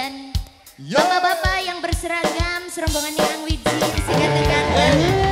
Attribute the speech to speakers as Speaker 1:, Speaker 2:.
Speaker 1: sekalian. Bapak-bapak yang berseragam, serombongan yang Wiji, disingkat disikat